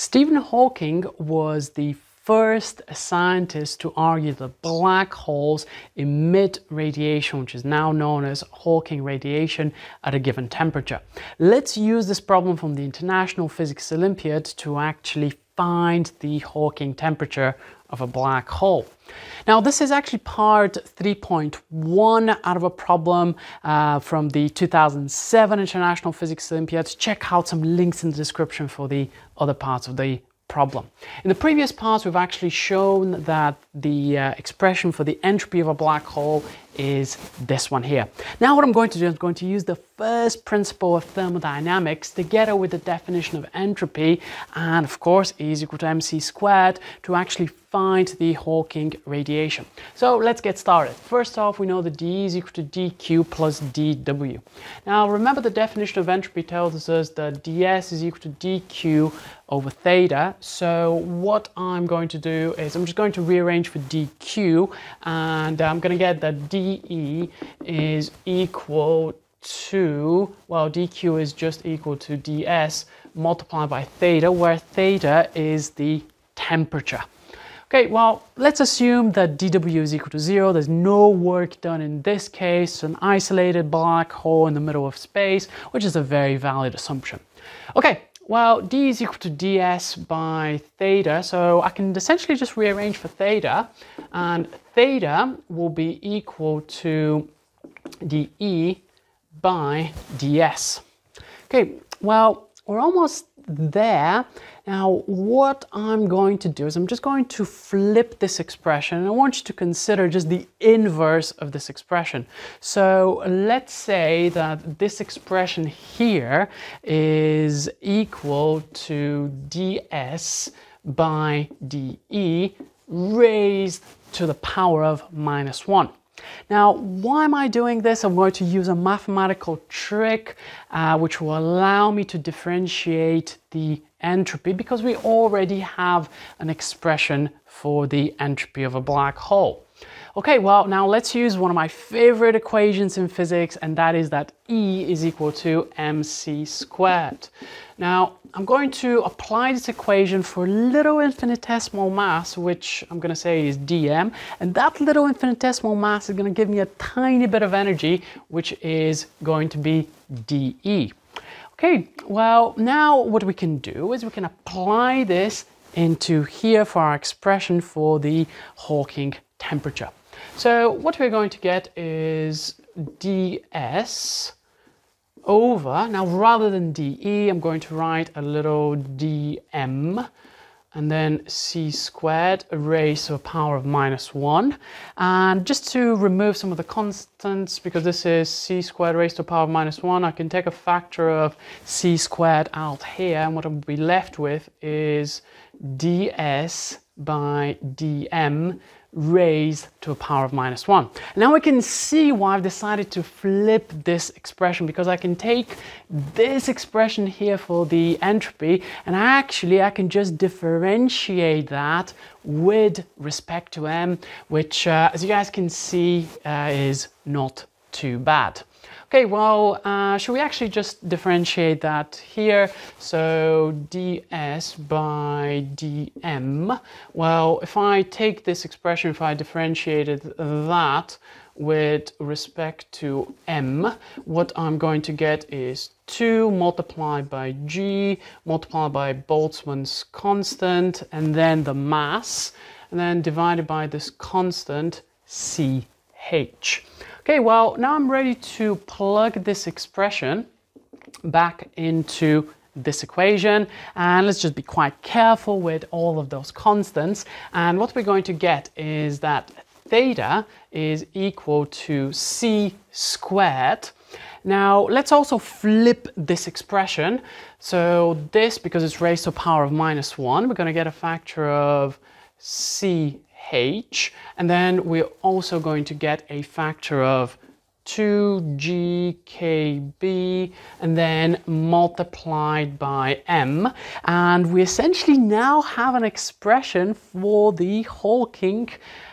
Stephen Hawking was the first scientist to argue that black holes emit radiation, which is now known as Hawking radiation, at a given temperature. Let's use this problem from the International Physics Olympiad to actually find the Hawking temperature of a black hole. Now this is actually part 3.1 out of a problem uh, from the 2007 International Physics Olympiad. Check out some links in the description for the other parts of the problem. In the previous parts, we've actually shown that the uh, expression for the entropy of a black hole is this one here. Now what I'm going to do is I'm going to use the first principle of thermodynamics together with the definition of entropy and of course E is equal to mc squared to actually find the Hawking radiation. So let's get started. First off, we know that d is equal to dq plus dw. Now remember the definition of entropy tells us that ds is equal to dq over theta. So what I'm going to do is I'm just going to rearrange for dq and I'm going to get that dE is equal to, well, dq is just equal to ds multiplied by theta, where theta is the temperature. Okay, well, let's assume that dW is equal to zero. There's no work done in this case, an isolated black hole in the middle of space, which is a very valid assumption. Okay, well, d is equal to ds by theta, so I can essentially just rearrange for theta, and theta will be equal to dE by ds. Okay, well, we're almost there. Now, what I'm going to do is I'm just going to flip this expression I want you to consider just the inverse of this expression. So let's say that this expression here is equal to ds by dE raised to the power of minus 1. Now, why am I doing this? I'm going to use a mathematical trick uh, which will allow me to differentiate the entropy because we already have an expression for the entropy of a black hole. Okay, well, now let's use one of my favorite equations in physics, and that is that E is equal to mc squared. Now, I'm going to apply this equation for a little infinitesimal mass, which I'm going to say is dm, and that little infinitesimal mass is going to give me a tiny bit of energy, which is going to be dE. Okay, well, now what we can do is we can apply this into here for our expression for the Hawking temperature. So what we're going to get is ds over, now rather than dE, I'm going to write a little dm and then c squared raised to a power of minus 1. And just to remove some of the constants, because this is c squared raised to a power of minus 1, I can take a factor of c squared out here, and what I'll be left with is ds by dm raised to a power of minus 1. Now we can see why I've decided to flip this expression because I can take this expression here for the entropy and actually I can just differentiate that with respect to m which uh, as you guys can see uh, is not too bad. Okay, well, uh, should we actually just differentiate that here? So ds by dm. Well, if I take this expression, if I differentiated that with respect to m, what I'm going to get is 2 multiplied by g, multiplied by Boltzmann's constant, and then the mass, and then divided by this constant, ch. Okay, well, now I'm ready to plug this expression back into this equation and let's just be quite careful with all of those constants. And what we're going to get is that theta is equal to c squared. Now let's also flip this expression. So this because it's raised to the power of minus 1 we're going to get a factor of c h, and then we're also going to get a factor of 2gkb and then multiplied by m. And we essentially now have an expression for the Hawking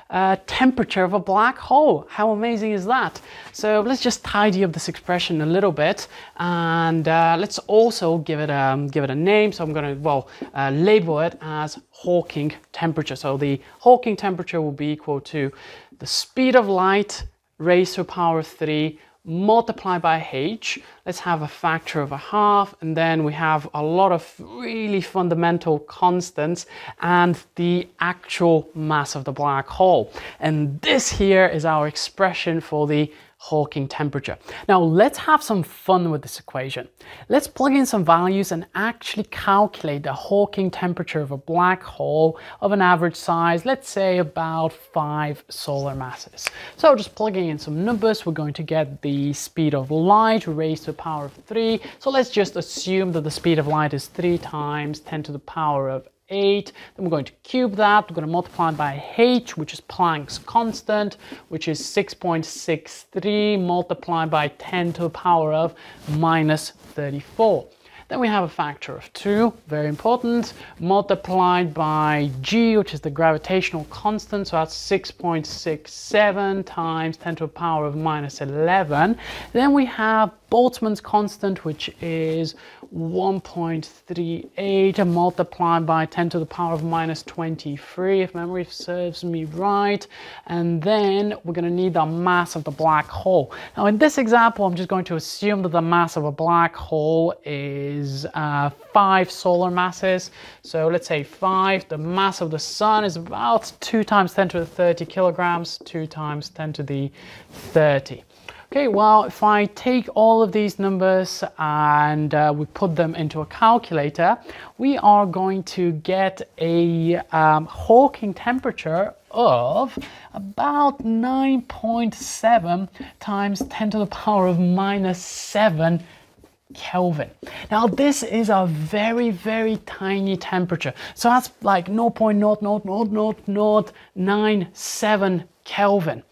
uh, temperature of a black hole. How amazing is that? So let's just tidy up this expression a little bit and uh, let's also give it, a, um, give it a name. So I'm going to, well, uh, label it as Hawking temperature. So the Hawking temperature will be equal to the speed of light raised to the power of 3 multiply by h. Let's have a factor of a half, and then we have a lot of really fundamental constants and the actual mass of the black hole. And this here is our expression for the Hawking temperature. Now let's have some fun with this equation. Let's plug in some values and actually calculate the Hawking temperature of a black hole of an average size, let's say about five solar masses. So just plugging in some numbers, we're going to get the speed of light raised to the power of three. So let's just assume that the speed of light is three times 10 to the power of 8. Then we're going to cube that. We're going to multiply by h, which is Planck's constant, which is 6.63 multiplied by 10 to the power of minus 34. Then we have a factor of 2, very important, multiplied by g, which is the gravitational constant, so that's 6.67 times 10 to the power of minus 11. Then we have Boltzmann's constant, which is 1.38 multiplied by 10 to the power of minus 23, if memory serves me right. And then we're going to need the mass of the black hole. Now, in this example, I'm just going to assume that the mass of a black hole is uh, 5 solar masses. So let's say 5. The mass of the sun is about 2 times 10 to the 30 kilograms, 2 times 10 to the 30. Okay, well, if I take all of these numbers and uh, we put them into a calculator, we are going to get a um, Hawking temperature of about 9.7 times 10 to the power of minus 7 Kelvin. Now this is a very, very tiny temperature. So that's like 0.0000097 Kelvin.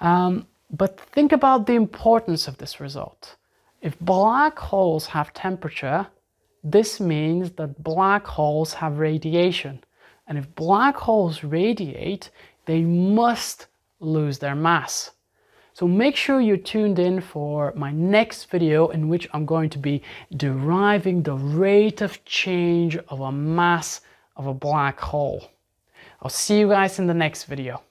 Um, but think about the importance of this result. If black holes have temperature, this means that black holes have radiation. And if black holes radiate, they must lose their mass. So make sure you're tuned in for my next video in which I'm going to be deriving the rate of change of a mass of a black hole. I'll see you guys in the next video.